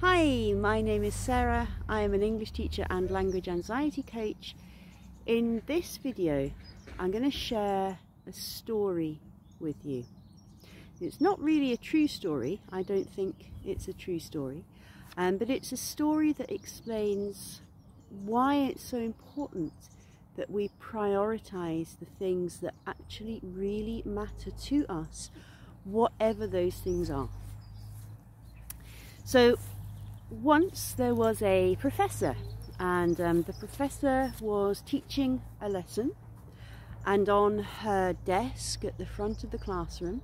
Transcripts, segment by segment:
Hi, my name is Sarah. I am an English teacher and language anxiety coach. In this video, I'm going to share a story with you. It's not really a true story. I don't think it's a true story. Um, but it's a story that explains why it's so important that we prioritize the things that actually really matter to us, whatever those things are. So once there was a professor and um, the professor was teaching a lesson and on her desk at the front of the classroom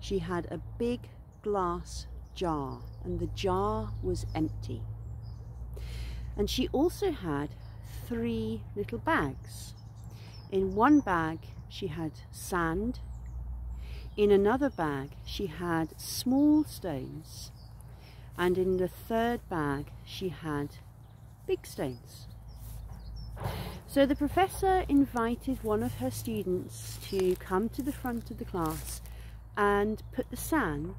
she had a big glass jar and the jar was empty. And she also had three little bags. In one bag she had sand. In another bag she had small stones and in the third bag she had big stones. So the professor invited one of her students to come to the front of the class and put the sand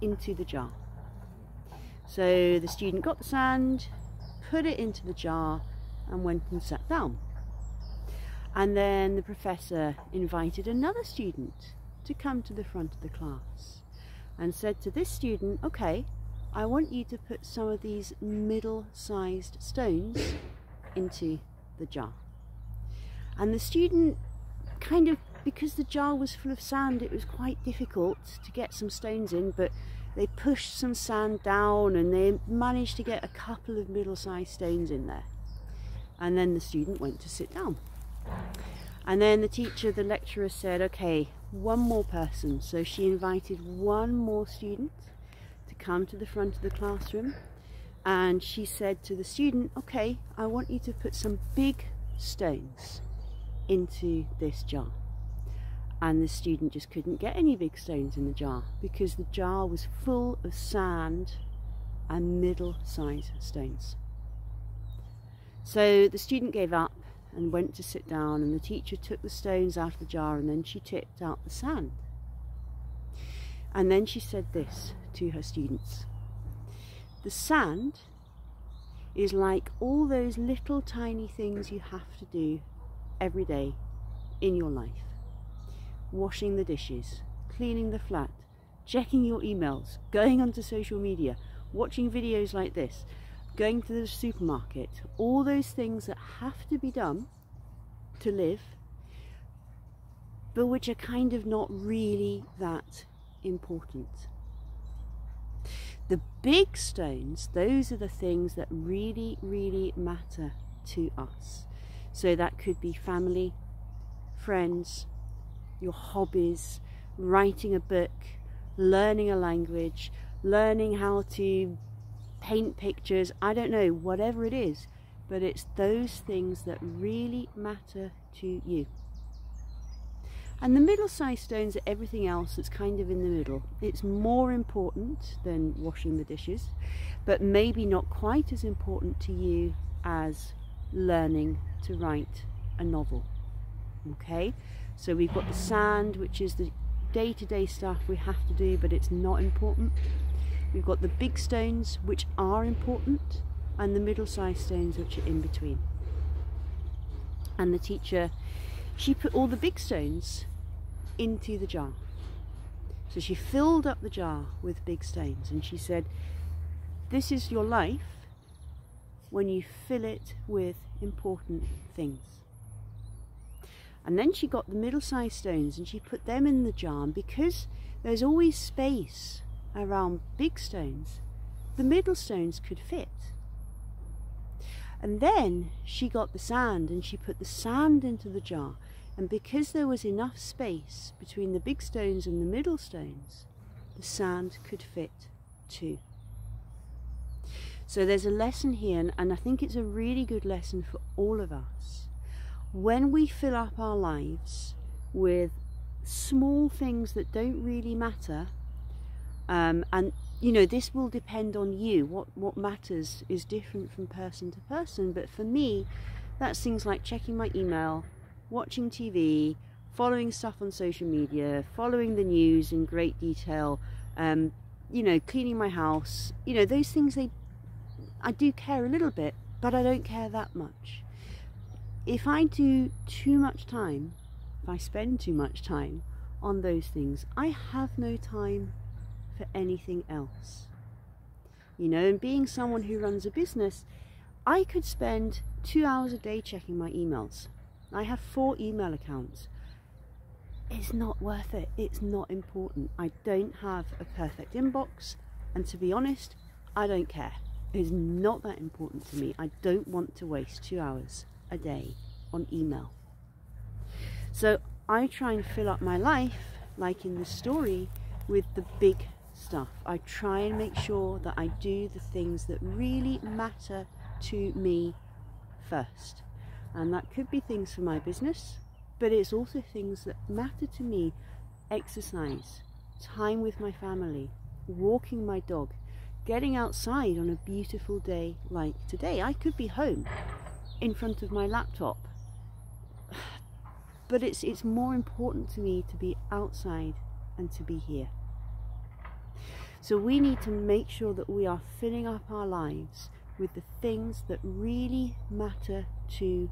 into the jar. So the student got the sand, put it into the jar and went and sat down. And then the professor invited another student to come to the front of the class and said to this student, okay, I want you to put some of these middle-sized stones into the jar. And the student kind of, because the jar was full of sand, it was quite difficult to get some stones in, but they pushed some sand down and they managed to get a couple of middle-sized stones in there. And then the student went to sit down. And then the teacher, the lecturer said, okay, one more person. So she invited one more student come to the front of the classroom and she said to the student, okay, I want you to put some big stones into this jar. And the student just couldn't get any big stones in the jar because the jar was full of sand and middle-sized stones. So the student gave up and went to sit down and the teacher took the stones out of the jar and then she tipped out the sand. And then she said this to her students. The sand is like all those little tiny things you have to do every day in your life. Washing the dishes, cleaning the flat, checking your emails, going onto social media, watching videos like this, going to the supermarket, all those things that have to be done to live, but which are kind of not really that important. The big stones, those are the things that really, really matter to us. So that could be family, friends, your hobbies, writing a book, learning a language, learning how to paint pictures, I don't know, whatever it is, but it's those things that really matter to you. And the middle-sized stones are everything else that's kind of in the middle. It's more important than washing the dishes, but maybe not quite as important to you as learning to write a novel. Okay, so we've got the sand, which is the day-to-day -day stuff we have to do, but it's not important. We've got the big stones, which are important, and the middle-sized stones, which are in between. And the teacher she put all the big stones into the jar. So she filled up the jar with big stones and she said, this is your life when you fill it with important things. And then she got the middle-sized stones and she put them in the jar and because there's always space around big stones, the middle stones could fit. And then she got the sand and she put the sand into the jar. And because there was enough space between the big stones and the middle stones, the sand could fit too. So there's a lesson here, and I think it's a really good lesson for all of us. When we fill up our lives with small things that don't really matter, um, and you know, this will depend on you. What, what matters is different from person to person. But for me, that's things like checking my email, watching TV, following stuff on social media, following the news in great detail, um, you know, cleaning my house, you know, those things they I do care a little bit, but I don't care that much. If I do too much time, if I spend too much time on those things, I have no time for anything else. You know, and being someone who runs a business, I could spend two hours a day checking my emails. I have four email accounts. It's not worth it. It's not important. I don't have a perfect inbox, and to be honest, I don't care. It is not that important to me. I don't want to waste two hours a day on email. So I try and fill up my life, like in the story, with the big stuff. I try and make sure that I do the things that really matter to me first. And that could be things for my business, but it's also things that matter to me exercise, time with my family, walking my dog, getting outside on a beautiful day like today. I could be home in front of my laptop, but it's, it's more important to me to be outside and to be here. So we need to make sure that we are filling up our lives with the things that really matter to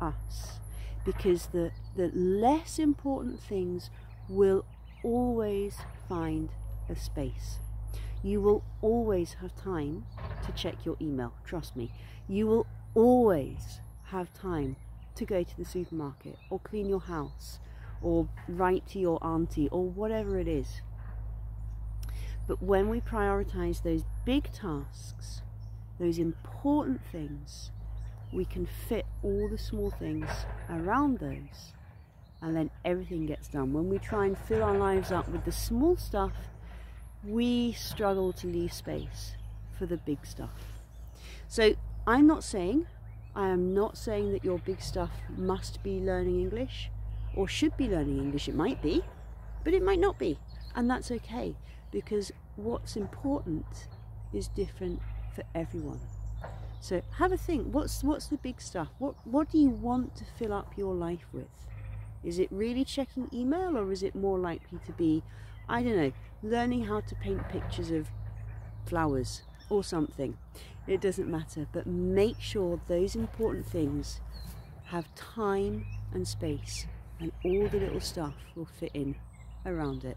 us because the, the less important things will always find a space. You will always have time to check your email, trust me. You will always have time to go to the supermarket or clean your house or write to your auntie or whatever it is. But when we prioritize those big tasks, those important things, we can fit all the small things around those and then everything gets done. When we try and fill our lives up with the small stuff, we struggle to leave space for the big stuff. So I'm not saying, I am not saying that your big stuff must be learning English or should be learning English. It might be, but it might not be. And that's okay because what's important is different for everyone. So have a think. What's what's the big stuff? What what do you want to fill up your life with? Is it really checking email or is it more likely to be, I don't know, learning how to paint pictures of flowers or something? It doesn't matter, but make sure those important things have time and space and all the little stuff will fit in around it.